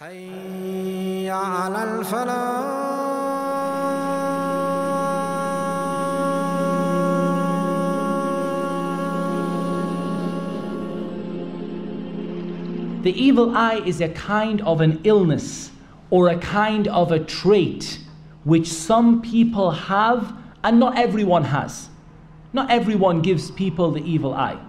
حي على الفلاح The evil eye is a kind of an illness or a kind of a trait which some people have and not everyone has. Not everyone gives people the evil eye.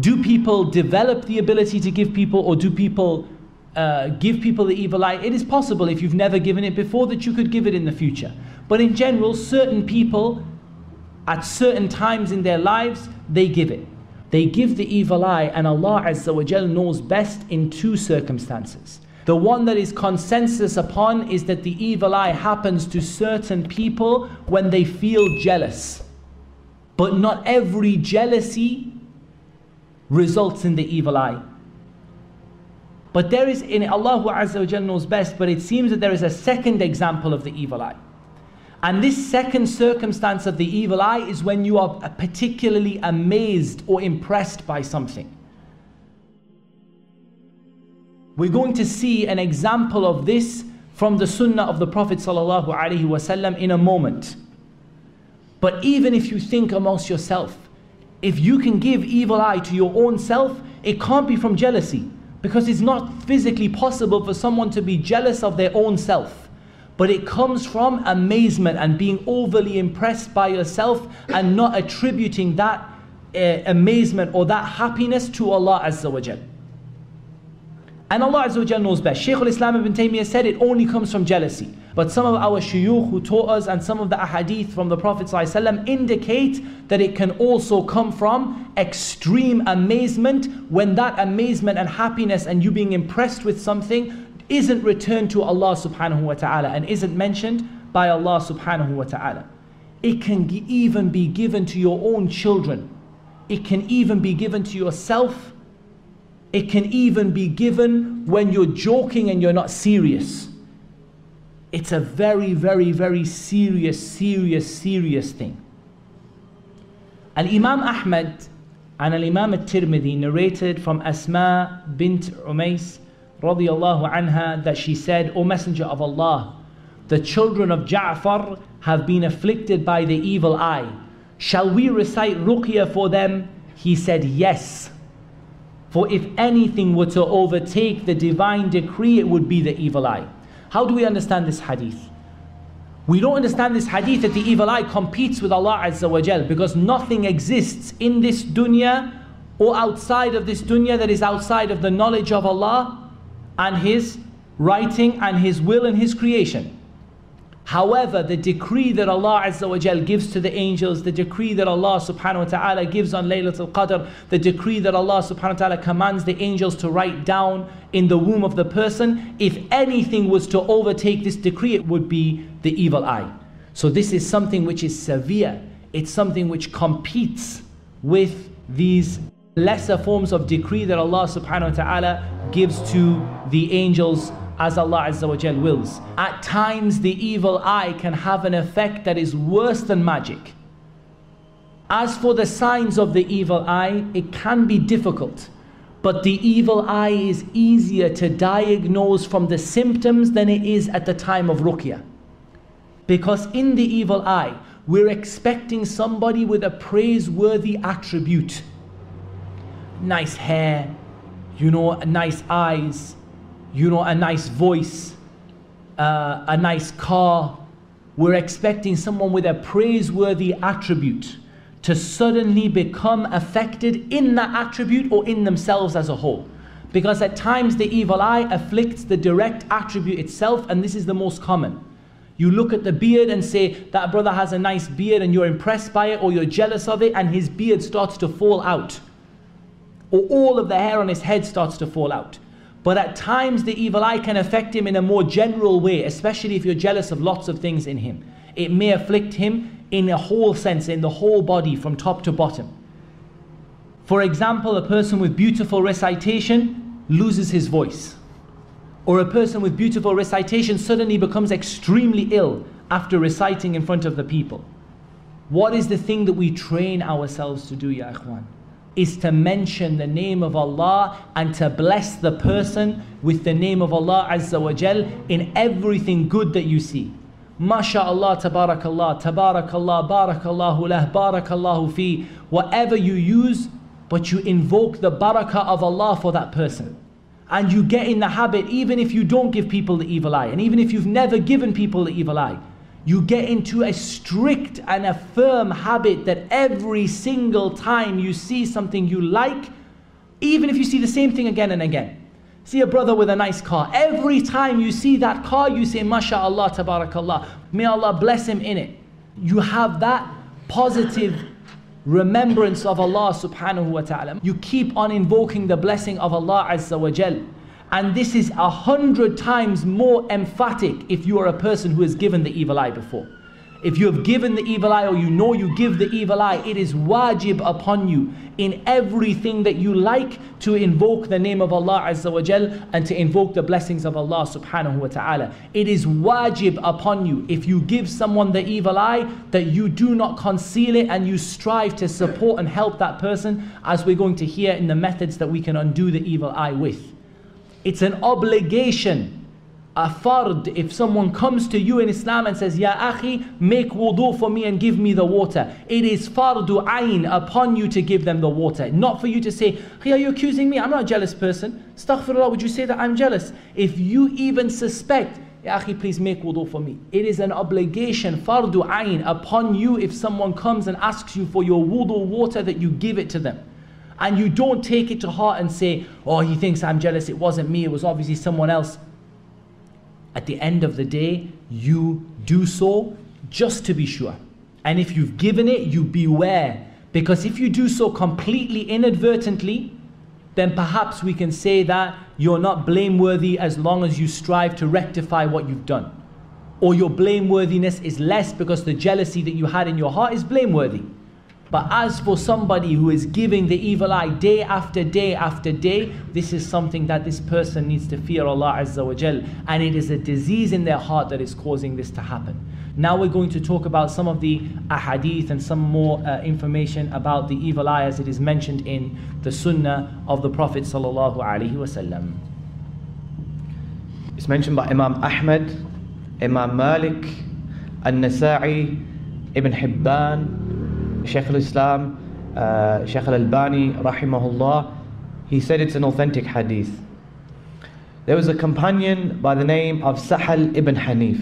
Do people develop the ability to give people, or do people uh, give people the evil eye? It is possible if you've never given it before that you could give it in the future. But in general, certain people at certain times in their lives, they give it. They give the evil eye, and Allah Azza wa Jal knows best in two circumstances. The one that is consensus upon is that the evil eye happens to certain people when they feel jealous. But not every jealousy results in the evil eye. But there is in Allah Jal knows best, but it seems that there is a second example of the evil eye. And this second circumstance of the evil eye is when you are particularly amazed or impressed by something. We're going to see an example of this from the sunnah of the Prophet in a moment. But even if you think amongst yourself, if you can give evil eye to your own self, it can't be from jealousy because it's not physically possible for someone to be jealous of their own self. But it comes from amazement and being overly impressed by yourself and not attributing that uh, amazement or that happiness to Allah Azza wa Jal. And Allah Azza knows best. Shaykh al-Islam ibn Taymiyyah said it only comes from jealousy. But some of our shuyukh who taught us and some of the ahadith from the Prophet ﷺ indicate that it can also come from extreme amazement when that amazement and happiness and you being impressed with something isn't returned to Allah subhanahu wa ta'ala and isn't mentioned by Allah subhanahu wa ta'ala. It can even be given to your own children. It can even be given to yourself. It can even be given when you're joking and you're not serious. It's a very, very, very serious, serious, serious thing. Al Imam Ahmad and Al Imam al Tirmidhi narrated from Asma bint Umais anha that she said, O Messenger of Allah, the children of Ja'far have been afflicted by the evil eye. Shall we recite ruqya for them? He said, Yes. For if anything were to overtake the divine decree, it would be the evil eye. How do we understand this hadith? We don't understand this hadith that the evil eye competes with Allah Azza wa Jal because nothing exists in this dunya or outside of this dunya that is outside of the knowledge of Allah and His writing and His will and His creation. However, the decree that Allah Azza wa Jal gives to the angels, the decree that Allah subhanahu wa ta'ala gives on Laylatul Qadr, the decree that Allah subhanahu wa ta'ala commands the angels to write down in the womb of the person, if anything was to overtake this decree, it would be the evil eye. So this is something which is severe. It's something which competes with these lesser forms of decree that Allah subhanahu wa ta'ala gives to the angels as Allah Azza wa Jal wills. At times, the evil eye can have an effect that is worse than magic. As for the signs of the evil eye, it can be difficult. But the evil eye is easier to diagnose from the symptoms than it is at the time of ruqya. Because in the evil eye, we're expecting somebody with a praiseworthy attribute. Nice hair, you know, nice eyes, you know, a nice voice, uh, a nice car. We're expecting someone with a praiseworthy attribute to suddenly become affected in that attribute or in themselves as a whole. Because at times the evil eye afflicts the direct attribute itself, and this is the most common. You look at the beard and say, That brother has a nice beard, and you're impressed by it, or you're jealous of it, and his beard starts to fall out. Or all of the hair on his head starts to fall out. But at times, the evil eye can affect him in a more general way, especially if you're jealous of lots of things in him. It may afflict him in a whole sense, in the whole body, from top to bottom. For example, a person with beautiful recitation loses his voice. Or a person with beautiful recitation suddenly becomes extremely ill after reciting in front of the people. What is the thing that we train ourselves to do, Ya Ikhwan? Is to mention the name of Allah and to bless the person with the name of Allah Azza wa Jal in everything good that you see. MashaAllah, tabarakallah, tabarakallah, barakallahu lah, barakallahu fi. Whatever you use, but you invoke the barakah of Allah for that person. And you get in the habit, even if you don't give people the evil eye, and even if you've never given people the evil eye, you get into a strict and a firm habit that every single time you see something you like, even if you see the same thing again and again, see a brother with a nice car, every time you see that car, you say, MashaAllah, tabarakallah, may Allah bless him in it. You have that positive remembrance of Allah subhanahu wa ta'ala. You keep on invoking the blessing of Allah azza wa jal. And this is a hundred times more emphatic if you are a person who has given the evil eye before. If you have given the evil eye or you know you give the evil eye, it is wajib upon you in everything that you like to invoke the name of Allah Azza wa Jal and to invoke the blessings of Allah subhanahu wa ta'ala. It is wajib upon you if you give someone the evil eye that you do not conceal it and you strive to support and help that person as we're going to hear in the methods that we can undo the evil eye with. It's an obligation a fard, if someone comes to you in Islam and says, Ya akhi, make wudu for me and give me the water. It is fardu ayn upon you to give them the water. Not for you to say, Hey, are you accusing me? I'm not a jealous person. Astaghfirullah, would you say that I'm jealous? If you even suspect, Ya akhi, please make wudu for me. It is an obligation, fardu ayn, upon you if someone comes and asks you for your wudu water that you give it to them. And you don't take it to heart and say, Oh, he thinks I'm jealous. It wasn't me. It was obviously someone else at the end of the day, you do so just to be sure. And if you've given it, you beware. Because if you do so completely inadvertently, then perhaps we can say that you're not blameworthy as long as you strive to rectify what you've done. Or your blameworthiness is less because the jealousy that you had in your heart is blameworthy. But as for somebody who is giving the evil eye day after day after day, this is something that this person needs to fear Allah Azza wa Jal. And it is a disease in their heart that is causing this to happen. Now we're going to talk about some of the ahadith and some more uh, information about the evil eye as it is mentioned in the sunnah of the Prophet Sallallahu Alaihi Wasallam. It's mentioned by Imam Ahmad, Imam Malik, An-Nasa'i, Ibn Hibban, Shaykh al-Islam, uh, Shaykh al-Albani, rahimahullah. He said it's an authentic hadith. There was a companion by the name of Sahal ibn Hanif.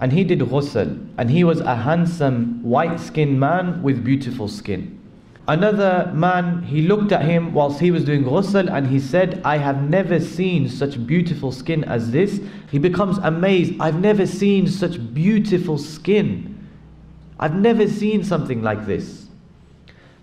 And he did ghusl. And he was a handsome, white-skinned man with beautiful skin. Another man, he looked at him whilst he was doing ghusl and he said, I have never seen such beautiful skin as this. He becomes amazed. I've never seen such beautiful skin. I've never seen something like this.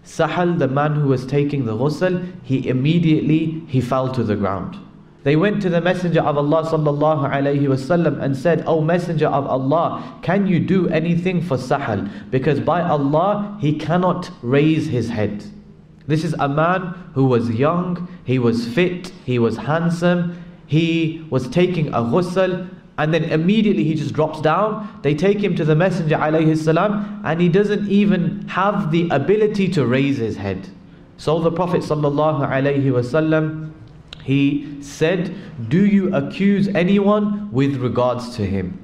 Sahal, the man who was taking the ghusl, he immediately, he fell to the ground. They went to the Messenger of Allah sallallahu alayhi wasallam and said, O Messenger of Allah, can you do anything for Sahal? Because by Allah, he cannot raise his head. This is a man who was young, he was fit, he was handsome, he was taking a ghusl, and then immediately he just drops down. They take him to the Messenger salam, and he doesn't even have the ability to raise his head. So the Prophet wasallam he said, Do you accuse anyone with regards to him?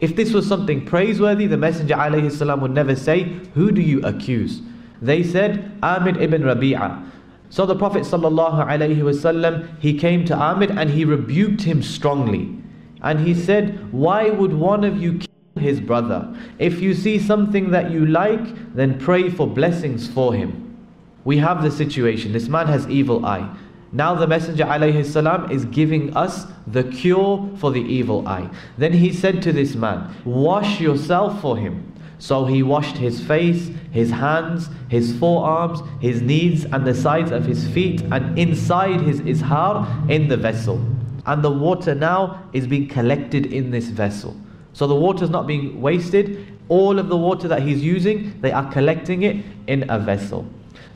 If this was something praiseworthy, the Messenger ﷺ would never say, Who do you accuse? They said, Amir ibn Rabi'ah. So the Prophet ﷺ, he came to Amir and he rebuked him strongly. And he said, Why would one of you kill his brother? If you see something that you like, then pray for blessings for him. We have the situation. This man has evil eye. Now the Messenger ﷺ is giving us the cure for the evil eye. Then he said to this man, Wash yourself for him. So he washed his face, his hands, his forearms, his knees, and the sides of his feet, and inside his izar in the vessel. And the water now is being collected in this vessel. So the water is not being wasted. All of the water that he's using, they are collecting it in a vessel.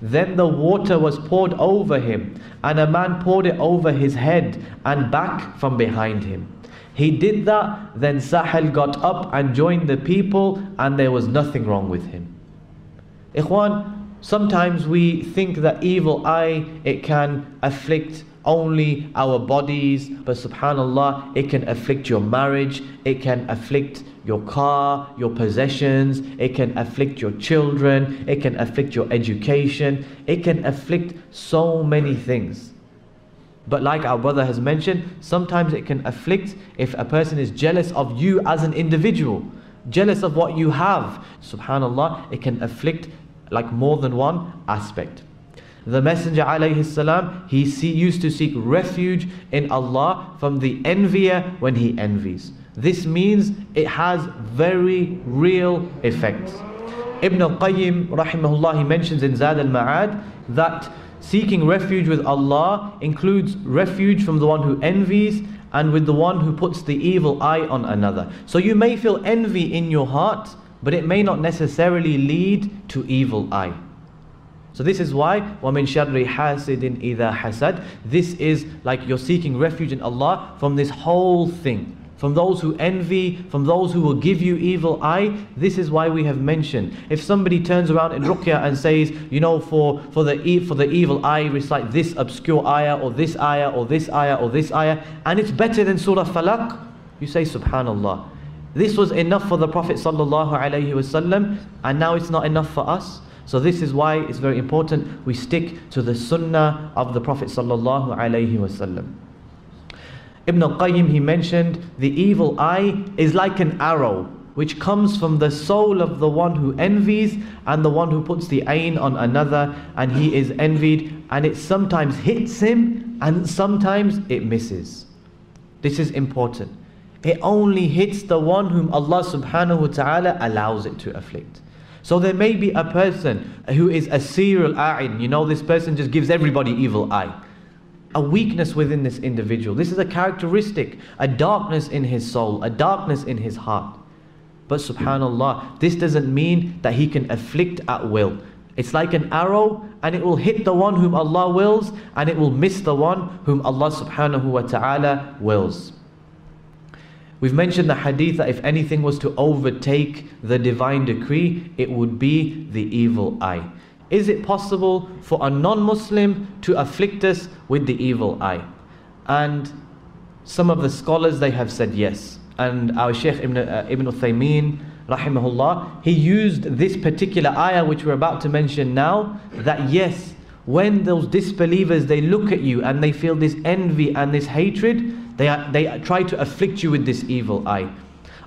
Then the water was poured over him, and a man poured it over his head and back from behind him. He did that, then Sahel got up and joined the people, and there was nothing wrong with him. Ikhwan, sometimes we think that evil eye, it can afflict only our bodies, but subhanAllah, it can afflict your marriage, it can afflict your car, your possessions, it can afflict your children, it can afflict your education, it can afflict so many things. But like our brother has mentioned, sometimes it can afflict if a person is jealous of you as an individual, jealous of what you have. Subhanallah, it can afflict like more than one aspect. The Messenger alayhi he used to seek refuge in Allah from the envier when he envies. This means it has very real effects. Ibn al-Qayyim rahimahullah, he mentions in Zad al-Ma'ad that Seeking refuge with Allah includes refuge from the one who envies and with the one who puts the evil eye on another. So you may feel envy in your heart, but it may not necessarily lead to evil eye. So this is why وَمِن شَرِّ حَاسِدٍ إِذَا حَسَدٍ This is like you're seeking refuge in Allah from this whole thing. From those who envy, from those who will give you evil eye, this is why we have mentioned. If somebody turns around in ruqya and says, you know, for, for, the, for the evil eye, recite this obscure ayah or this ayah or this ayah or this ayah, and it's better than Surah Falaq, you say, Subhanallah. This was enough for the Prophet sallallahu alaihi wasallam, and now it's not enough for us. So this is why it's very important we stick to the sunnah of the Prophet sallallahu alaihi wasallam. Ibn al-Qayyim, he mentioned, the evil eye is like an arrow which comes from the soul of the one who envies and the one who puts the ain on another and he is envied and it sometimes hits him and sometimes it misses. This is important. It only hits the one whom Allah subhanahu wa ta'ala allows it to afflict. So there may be a person who is a serial a'in, you know this person just gives everybody evil eye a weakness within this individual. This is a characteristic, a darkness in his soul, a darkness in his heart. But subhanAllah, this doesn't mean that he can afflict at will. It's like an arrow and it will hit the one whom Allah wills and it will miss the one whom Allah subhanahu wa ta'ala wills. We've mentioned the hadith that if anything was to overtake the divine decree, it would be the evil eye. Is it possible for a non-Muslim to afflict us with the evil eye? And some of the scholars, they have said yes. And our Shaykh Ibn, uh, Ibn Uthaymeen, rahimahullah, he used this particular ayah which we're about to mention now, that yes, when those disbelievers, they look at you and they feel this envy and this hatred, they, are, they try to afflict you with this evil eye.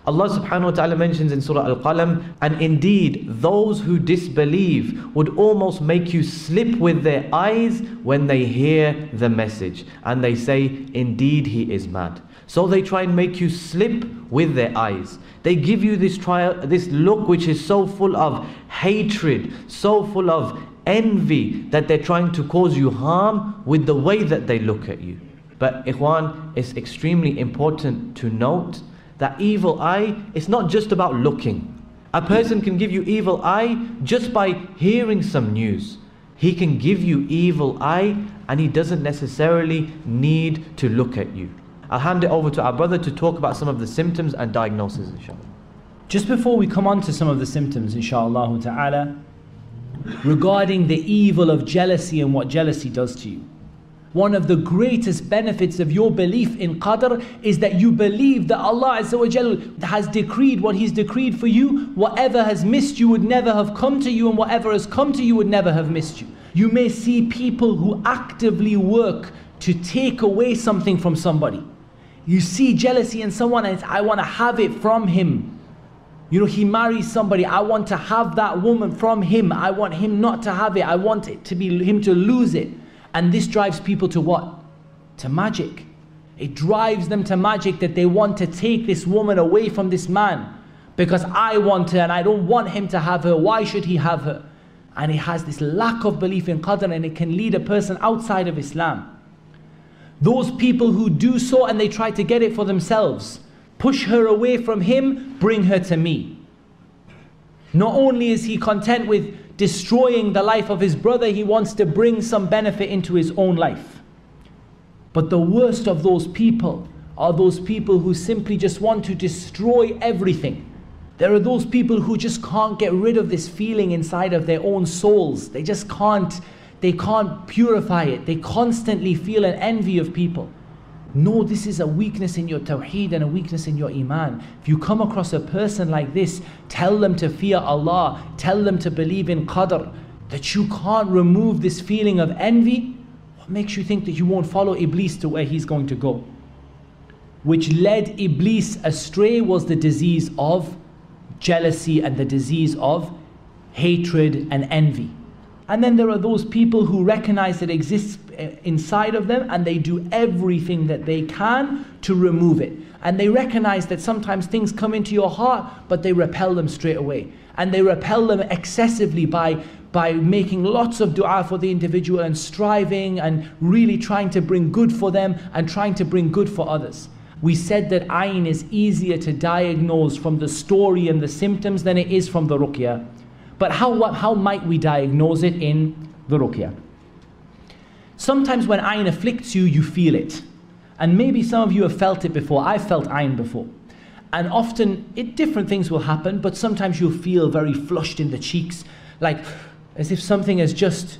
Allah subhanahu wa ta'ala mentions in Surah Al-Qalam, and indeed those who disbelieve would almost make you slip with their eyes when they hear the message. And they say, indeed he is mad. So they try and make you slip with their eyes. They give you this trial, this look which is so full of hatred, so full of envy that they're trying to cause you harm with the way that they look at you. But ikhwan, it's extremely important to note that evil eye is not just about looking. A person can give you evil eye just by hearing some news. He can give you evil eye and he doesn't necessarily need to look at you. I'll hand it over to our brother to talk about some of the symptoms and diagnosis inshallah. Just before we come on to some of the symptoms inshallah ta'ala regarding the evil of jealousy and what jealousy does to you. One of the greatest benefits of your belief in Qadr is that you believe that Allah has decreed what He's decreed for you. Whatever has missed you would never have come to you, and whatever has come to you would never have missed you. You may see people who actively work to take away something from somebody. You see jealousy in someone and I want to have it from him. You know, he marries somebody. I want to have that woman from him. I want him not to have it. I want it to be him to lose it. And this drives people to what? To magic. It drives them to magic that they want to take this woman away from this man because I want her and I don't want him to have her. Why should he have her? And it has this lack of belief in Qadr and it can lead a person outside of Islam. Those people who do so and they try to get it for themselves, push her away from him, bring her to me. Not only is he content with destroying the life of his brother, he wants to bring some benefit into his own life. But the worst of those people are those people who simply just want to destroy everything. There are those people who just can't get rid of this feeling inside of their own souls. They just can't, they can't purify it. They constantly feel an envy of people. No, this is a weakness in your tawheed and a weakness in your iman. If you come across a person like this, tell them to fear Allah, tell them to believe in qadr, that you can't remove this feeling of envy. What makes you think that you won't follow Iblis to where he's going to go? Which led Iblis astray was the disease of jealousy and the disease of hatred and envy. And then there are those people who recognize it exists eh, inside of them and they do everything that they can to remove it. And they recognize that sometimes things come into your heart, but they repel them straight away. And they repel them excessively by, by making lots of dua for the individual and striving and really trying to bring good for them and trying to bring good for others. We said that ayn is easier to diagnose from the story and the symptoms than it is from the ruqya. But how, what, how might we diagnose it in the ruqya? Sometimes when ayn afflicts you, you feel it. And maybe some of you have felt it before. I've felt ayn before. And often it, different things will happen, but sometimes you'll feel very flushed in the cheeks, like as if something has just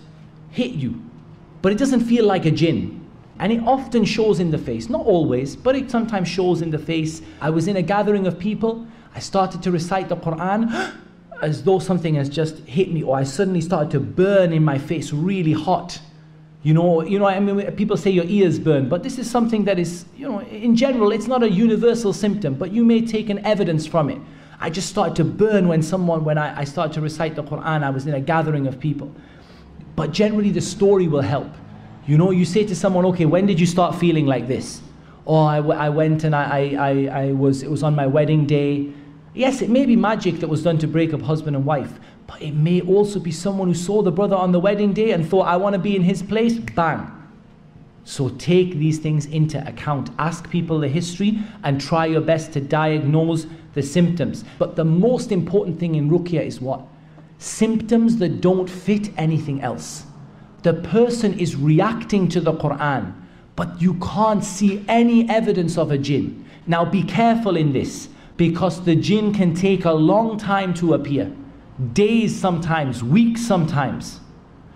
hit you. But it doesn't feel like a jinn. And it often shows in the face, not always, but it sometimes shows in the face. I was in a gathering of people, I started to recite the Quran as though something has just hit me, or I suddenly started to burn in my face really hot. You know, you know, I mean, people say your ears burn, but this is something that is, you know, in general, it's not a universal symptom, but you may take an evidence from it. I just started to burn when someone, when I, I started to recite the Quran, I was in a gathering of people. But generally, the story will help. You know, you say to someone, okay, when did you start feeling like this? Or I, I went and I, I, I was, it was on my wedding day. Yes, it may be magic that was done to break up husband and wife, but it may also be someone who saw the brother on the wedding day and thought, I want to be in his place. Bang. So take these things into account. Ask people the history and try your best to diagnose the symptoms. But the most important thing in Ruqya is what? Symptoms that don't fit anything else the person is reacting to the Quran, but you can't see any evidence of a jinn. Now be careful in this because the jinn can take a long time to appear days sometimes, weeks sometimes.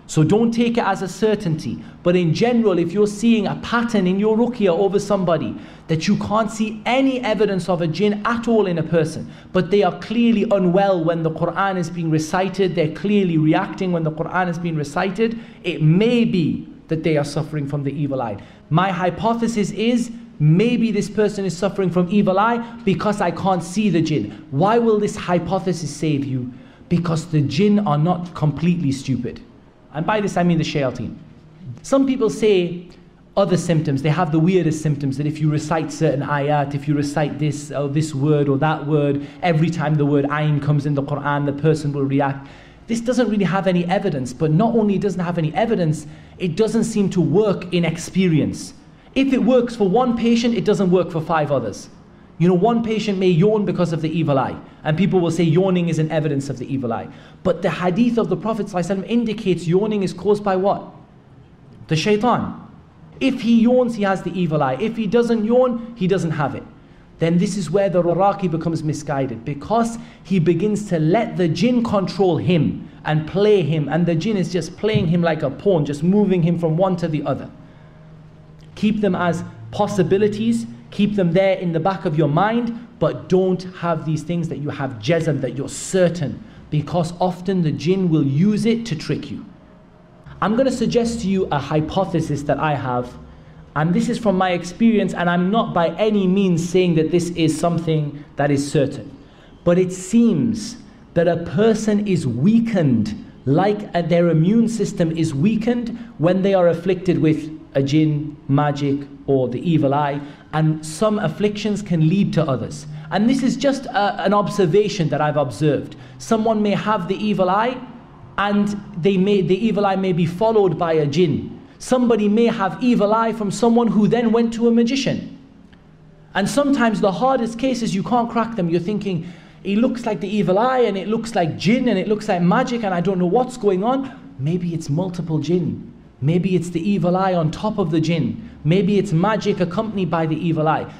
So don't take it as a certainty. But in general, if you're seeing a pattern in your ruqya over somebody that you can't see any evidence of a jinn at all in a person, but they are clearly unwell when the Quran is being recited, they're clearly reacting when the Quran is being recited, it may be that they are suffering from the evil eye. My hypothesis is maybe this person is suffering from evil eye because I can't see the jinn. Why will this hypothesis save you? Because the jinn are not completely stupid. And by this I mean the shayateen. Some people say other symptoms, they have the weirdest symptoms that if you recite certain ayat, if you recite this or this word or that word, every time the word ayn comes in the Quran, the person will react. This doesn't really have any evidence, but not only doesn't have any evidence, it doesn't seem to work in experience. If it works for one patient, it doesn't work for five others. You know, one patient may yawn because of the evil eye, and people will say yawning is an evidence of the evil eye. But the hadith of the Prophet ﷺ indicates yawning is caused by what? The shaitan. If he yawns, he has the evil eye. If he doesn't yawn, he doesn't have it. Then this is where the raqi becomes misguided because he begins to let the jinn control him and play him, and the jinn is just playing him like a pawn, just moving him from one to the other. Keep them as possibilities Keep them there in the back of your mind, but don't have these things that you have jazm, that you're certain, because often the jinn will use it to trick you. I'm going to suggest to you a hypothesis that I have, and this is from my experience, and I'm not by any means saying that this is something that is certain. But it seems that a person is weakened, like their immune system is weakened when they are afflicted with a jinn, magic, or the evil eye, and some afflictions can lead to others. And this is just a, an observation that I've observed. Someone may have the evil eye, and they may, the evil eye may be followed by a jinn. Somebody may have evil eye from someone who then went to a magician. And sometimes the hardest cases, you can't crack them. You're thinking, it looks like the evil eye, and it looks like jinn, and it looks like magic, and I don't know what's going on. Maybe it's multiple jinn. Maybe it's the evil eye on top of the jinn. Maybe it's magic accompanied by the evil eye.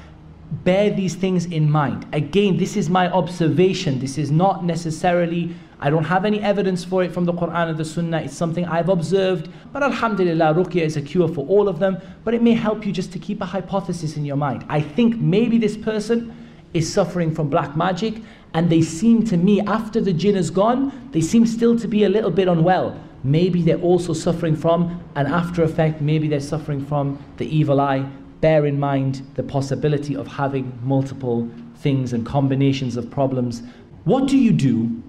bear these things in mind. Again, this is my observation. This is not necessarily, I don't have any evidence for it from the Quran and the Sunnah. It's something I've observed. But Alhamdulillah, Ruqya is a cure for all of them. But it may help you just to keep a hypothesis in your mind. I think maybe this person is suffering from black magic, and they seem to me, after the jinn is gone, they seem still to be a little bit unwell. Maybe they're also suffering from an after effect, maybe they're suffering from the evil eye bear in mind the possibility of having multiple things and combinations of problems. What do you do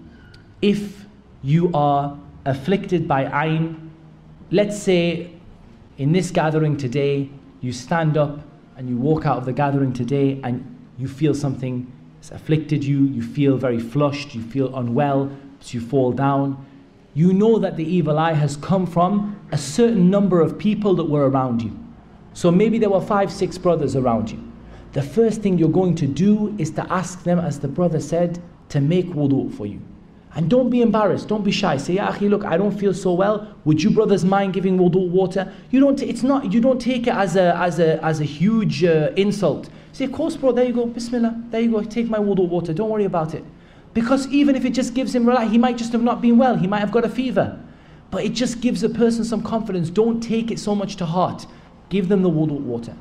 if you are afflicted by ayn? Let's say in this gathering today, you stand up and you walk out of the gathering today and you feel something has afflicted you, you feel very flushed, you feel unwell, so you fall down. You know that the evil eye has come from a certain number of people that were around you. So maybe there were five, six brothers around you. The first thing you're going to do is to ask them, as the brother said, to make wudu for you. And don't be embarrassed, don't be shy. Say, Ya akhi, look, I don't feel so well. Would you brothers mind giving wudu water? You don't, it's not, you don't take it as a, as a, as a huge uh, insult. Say, of course, bro, there you go, bismillah, there you go, take my wudu water, don't worry about it. Because even if it just gives him relax, he might just have not been well, he might have got a fever. But it just gives a person some confidence. Don't take it so much to heart. Give them the water.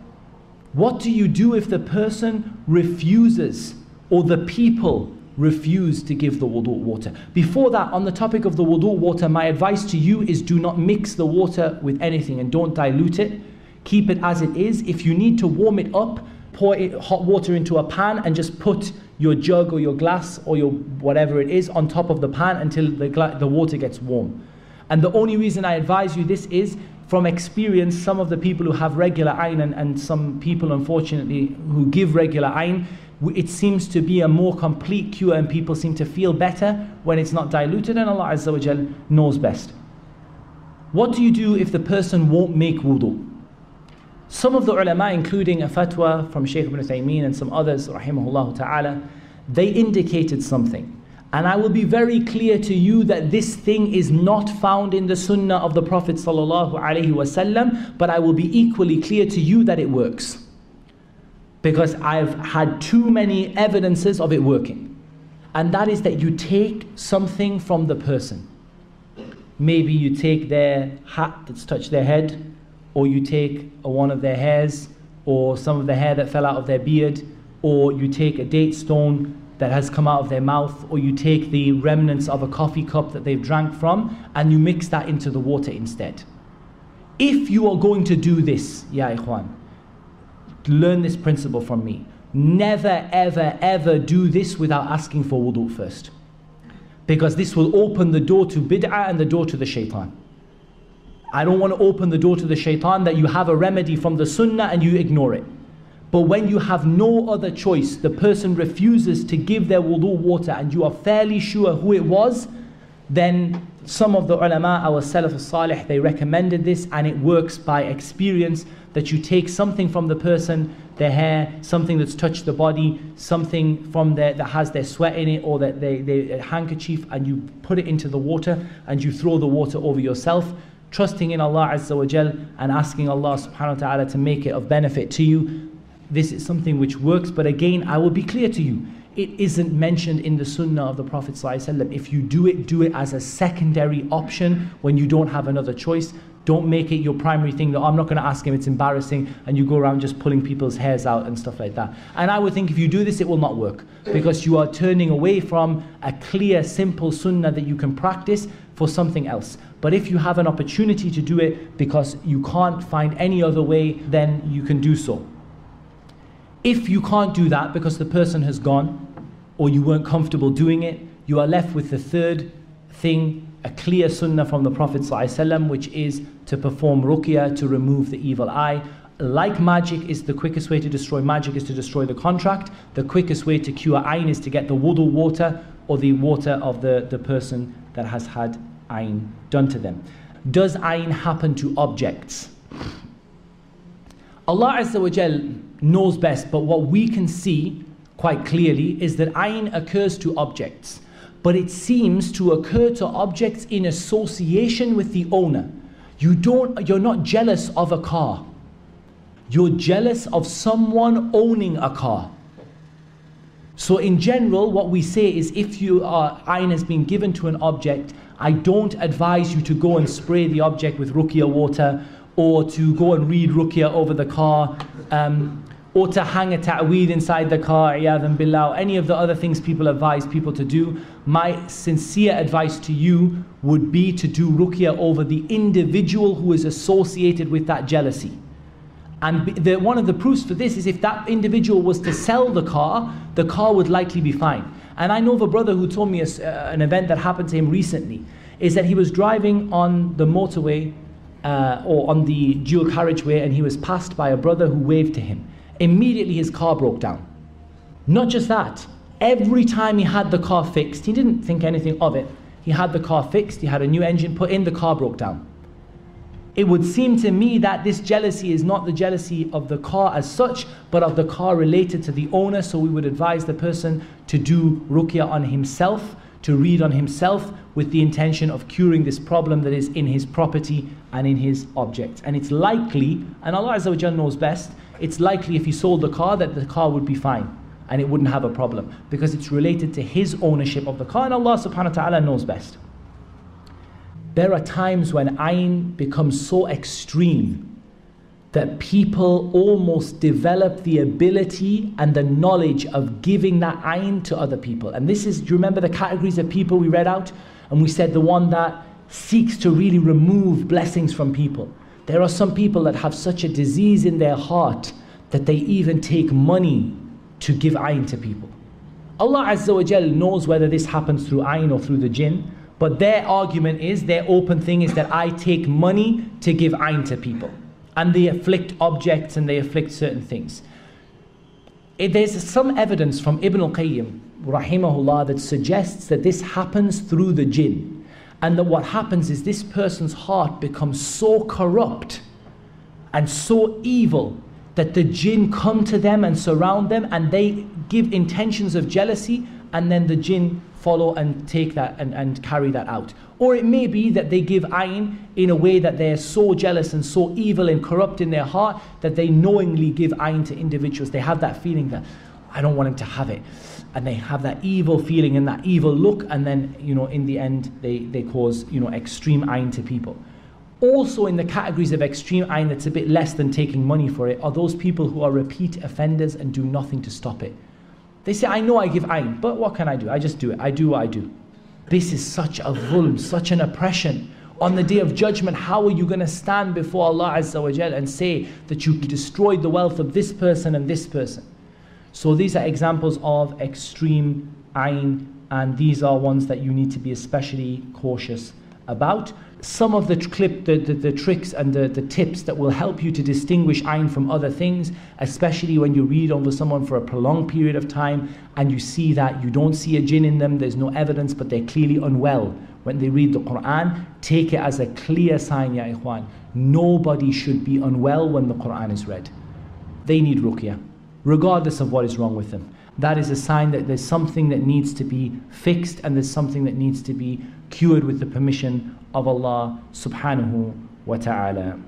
What do you do if the person refuses or the people refuse to give the wudu water? Before that, on the topic of the wudu water, my advice to you is do not mix the water with anything and don't dilute it. Keep it as it is. If you need to warm it up, pour hot water into a pan and just put your jug or your glass or your whatever it is on top of the pan until the, the water gets warm. And the only reason I advise you this is from experience, some of the people who have regular ayn and, and some people, unfortunately, who give regular ayn, it seems to be a more complete cure and people seem to feel better when it's not diluted and Allah Azza wa knows best. What do you do if the person won't make wudu? Some of the ulama, including a fatwa from Shaykh ibn Taymiyyah and some others, rahimahullah ta'ala, they indicated something. And I will be very clear to you that this thing is not found in the sunnah of the Prophet ﷺ, but I will be equally clear to you that it works. Because I've had too many evidences of it working. And that is that you take something from the person. Maybe you take their hat that's touched their head, or you take a, one of their hairs, or some of the hair that fell out of their beard, or you take a date stone that has come out of their mouth, or you take the remnants of a coffee cup that they've drank from and you mix that into the water instead. If you are going to do this, Ya Ikhwan, learn this principle from me. Never, ever, ever do this without asking for wudu first. Because this will open the door to bid'ah and the door to the shaitan. I don't want to open the door to the shaitan that you have a remedy from the sunnah and you ignore it. But when you have no other choice, the person refuses to give their wudu water and you are fairly sure who it was, then some of the ulama, our salaf salih, they recommended this and it works by experience that you take something from the person, their hair, something that's touched the body, something from their, that has their sweat in it or that they, they, a handkerchief and you put it into the water and you throw the water over yourself trusting in Allah Azza wa Jal and asking Allah subhanahu wa ta'ala to make it of benefit to you this is something which works, but again, I will be clear to you. It isn't mentioned in the sunnah of the Prophet. If you do it, do it as a secondary option when you don't have another choice. Don't make it your primary thing that oh, I'm not going to ask him, it's embarrassing, and you go around just pulling people's hairs out and stuff like that. And I would think if you do this, it will not work because you are turning away from a clear, simple sunnah that you can practice for something else. But if you have an opportunity to do it because you can't find any other way, then you can do so. If you can't do that because the person has gone or you weren't comfortable doing it, you are left with the third thing, a clear sunnah from the Prophet ﷺ, which is to perform ruqya to remove the evil eye. Like magic is the quickest way to destroy magic is to destroy the contract. The quickest way to cure ayn is to get the wudu water or the water of the, the person that has had ayn done to them. Does ayn happen to objects? Allah Azza wa knows best, but what we can see quite clearly is that ayn occurs to objects, but it seems to occur to objects in association with the owner. You don't, you're not jealous of a car. You're jealous of someone owning a car. So, in general, what we say is if you are ayn has been given to an object, I don't advise you to go and spray the object with ruqya water or to go and read ruqya over the car. Um, or to hang a ta'weed inside the car, iyadhan billah, any of the other things people advise people to do, my sincere advice to you would be to do ruqya over the individual who is associated with that jealousy. And the, one of the proofs for this is if that individual was to sell the car, the car would likely be fine. And I know of a brother who told me a, uh, an event that happened to him recently, is that he was driving on the motorway uh, or on the dual carriageway and he was passed by a brother who waved to him. Immediately his car broke down. Not just that, every time he had the car fixed, he didn't think anything of it. He had the car fixed, he had a new engine put in, the car broke down. It would seem to me that this jealousy is not the jealousy of the car as such, but of the car related to the owner. So we would advise the person to do ruqya on himself, to read on himself, with the intention of curing this problem that is in his property and in his object. And it's likely, and Allah knows best, it's likely if he sold the car that the car would be fine and it wouldn't have a problem because it's related to his ownership of the car and Allah subhanahu wa ta'ala knows best. There are times when ayn becomes so extreme that people almost develop the ability and the knowledge of giving that ayn to other people. And this is, do you remember the categories of people we read out? And we said the one that seeks to really remove blessings from people. There are some people that have such a disease in their heart that they even take money to give ayn to people. Allah Azza wa knows whether this happens through ayn or through the jinn, but their argument is, their open thing is that I take money to give ayn to people. And they afflict objects and they afflict certain things. It, there's some evidence from Ibn al-Qayyim, rahimahullah, that suggests that this happens through the jinn. And that what happens is this person's heart becomes so corrupt and so evil that the jinn come to them and surround them and they give intentions of jealousy and then the jinn follow and take that and, and carry that out. Or it may be that they give ayn in a way that they're so jealous and so evil and corrupt in their heart that they knowingly give ayn to individuals. They have that feeling that I don't want him to have it and they have that evil feeling and that evil look, and then, you know, in the end, they, they cause, you know, extreme ayn to people. Also, in the categories of extreme ayn that's a bit less than taking money for it, are those people who are repeat offenders and do nothing to stop it. They say, I know I give ayn, but what can I do? I just do it. I do what I do. This is such a dhulm, such an oppression. On the day of judgment, how are you going to stand before Allah Azza wa Jal and say that you destroyed the wealth of this person and this person? So these are examples of extreme ayn, and these are ones that you need to be especially cautious about. Some of the clip, the, the, the tricks and the, the tips that will help you to distinguish ayn from other things, especially when you read over someone for a prolonged period of time and you see that you don't see a jinn in them, there's no evidence, but they're clearly unwell. When they read the Quran, take it as a clear sign, ya ikhwan. Nobody should be unwell when the Quran is read. They need ruqyah regardless of what is wrong with them. That is a sign that there's something that needs to be fixed and there's something that needs to be cured with the permission of Allah subhanahu wa ta'ala.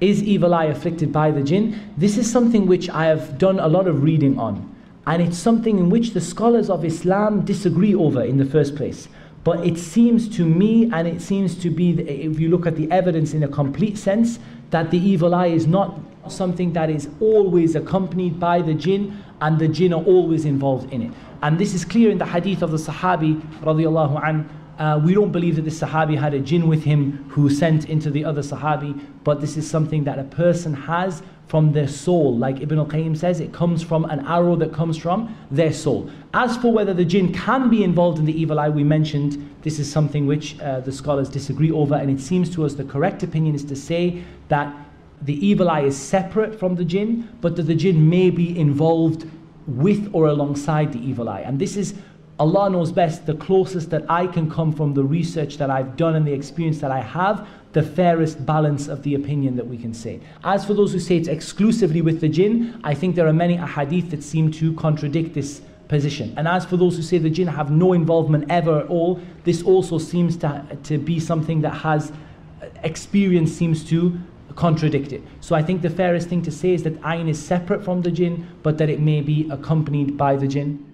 Is evil eye afflicted by the jinn? This is something which I have done a lot of reading on. And it's something in which the scholars of Islam disagree over in the first place. But it seems to me, and it seems to be, if you look at the evidence in a complete sense, that the evil eye is not something that is always accompanied by the jinn and the jinn are always involved in it. And this is clear in the hadith of the Sahabi radiallahu an. Uh, we don't believe that this Sahabi had a jinn with him who sent into the other Sahabi, but this is something that a person has from their soul. Like Ibn al Qayyim says, it comes from an arrow that comes from their soul. As for whether the jinn can be involved in the evil eye, we mentioned this is something which uh, the scholars disagree over, and it seems to us the correct opinion is to say that the evil eye is separate from the jinn, but that the jinn may be involved with or alongside the evil eye. And this is, Allah knows best, the closest that I can come from the research that I've done and the experience that I have, the fairest balance of the opinion that we can say. As for those who say it's exclusively with the jinn, I think there are many ahadith that seem to contradict this position. And as for those who say the jinn have no involvement ever at all, this also seems to, to be something that has uh, experience seems to contradict it. So I think the fairest thing to say is that ayn is separate from the jinn, but that it may be accompanied by the jinn.